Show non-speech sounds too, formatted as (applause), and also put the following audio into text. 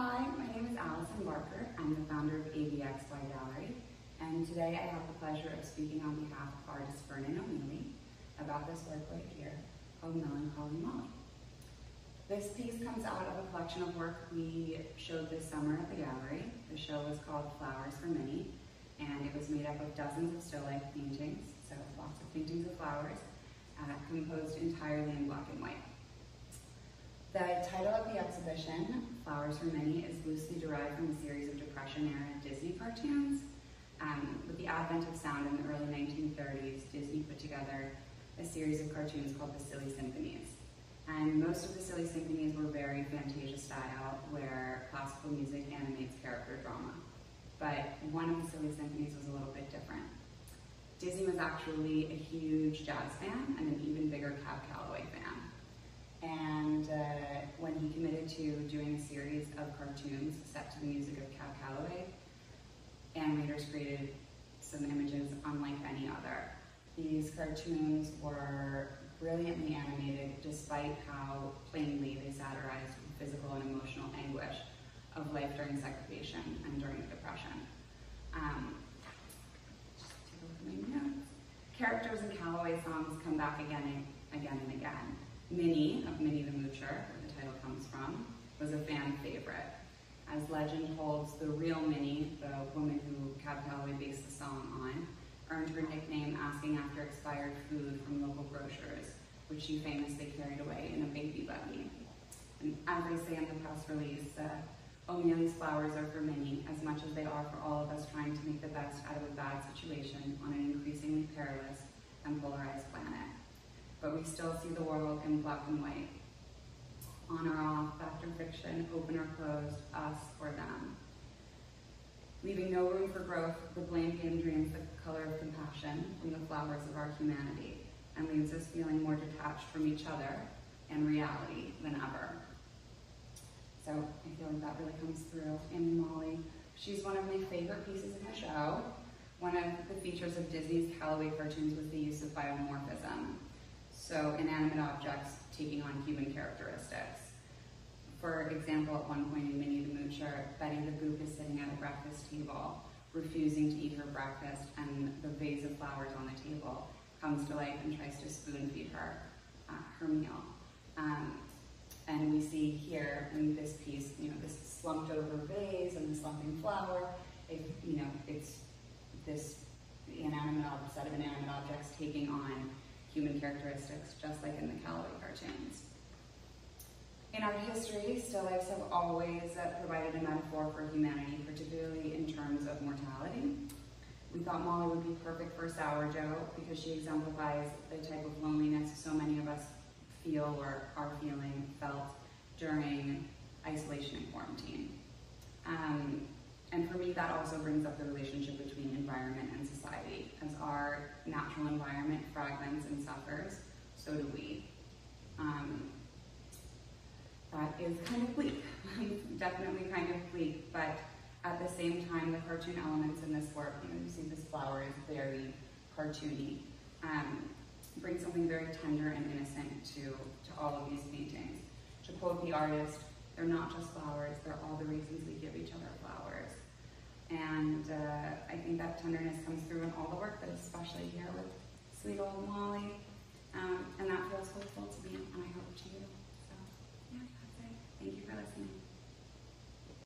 Hi, my name is Allison Barker. I'm the founder of ABXY Gallery, and today I have the pleasure of speaking on behalf of artist Vernon O'Meally about this work right here called Melancholy Molly. This piece comes out of a collection of work we showed this summer at the gallery. The show was called Flowers for Minnie, and it was made up of dozens of still life paintings, so lots of paintings of flowers, uh, composed entirely in black and white. The title of the exhibition, Flowers for Minnie, is loosely derived from a series of Depression-era Disney cartoons. Um, with the advent of sound in the early 1930s, Disney put together a series of cartoons called the Silly Symphonies. And most of the Silly Symphonies were very Fantasia style, where classical music animates character drama. But one of the Silly Symphonies was a little bit different. Disney was actually a huge jazz fan and an even bigger Cab Calloway fan. And uh, when he committed to doing a series of cartoons set to the music of Cab Calloway, animators created some images unlike any other. These cartoons were brilliantly animated despite how plainly they satirized the physical and emotional anguish of life during segregation and during the Depression. Um, Characters in Calloway songs come back again and again and again. Minnie, of Minnie the Moocher, where the title comes from, was a fan favorite. As legend holds, the real Minnie, the woman who Cab Calloway based the song on, earned her nickname asking after expired food from local grocers, which she famously carried away in a baby buggy. And as they say in the press release, uh, O'Meally's flowers are for Minnie as much as they are for all of us trying to make the best out of a bad situation on an increasingly perilous and polarized planet but we still see the world in black and white. On or off, fact or fiction, open or closed, us or them. Leaving no room for growth, the blame game drains the color of compassion from the flowers of our humanity and leaves us feeling more detached from each other and reality than ever. So I feel like that really comes through in Molly. She's one of my favorite pieces in the show. One of the features of Disney's Calloway cartoons was the use of biomorphism. So inanimate objects taking on human characteristics. For example, at one point in Minnie the Moocher, Betty the Boop is sitting at a breakfast table, refusing to eat her breakfast, and the vase of flowers on the table comes to life and tries to spoon feed her uh, her meal. Um, and we see here in this piece, you know, this slumped over vase and the slumping flower. It, you know, it's this inanimate set of inanimate objects taking on human characteristics, just like in the Calloway cartoons. In art history, still lifes have always uh, provided a metaphor for humanity, particularly in terms of mortality. We thought Molly would be perfect for Sourdough because she exemplifies the type of loneliness so many of us feel or are feeling, felt during isolation and quarantine. Um, and for me, that also brings up the relationship between environment and society. Our natural environment fragments and suffers, so do we. Um, that is kind of bleak, (laughs) definitely kind of bleak, but at the same time, the cartoon elements in this work, you know, you see this flower is very cartoony, um, bring something very tender and innocent to, to all of these paintings. To quote the artist, they're not just flowers, they're all the reasons we give each other flowers. And uh, I think that tenderness comes through in all the work, but especially here with sweet old Molly.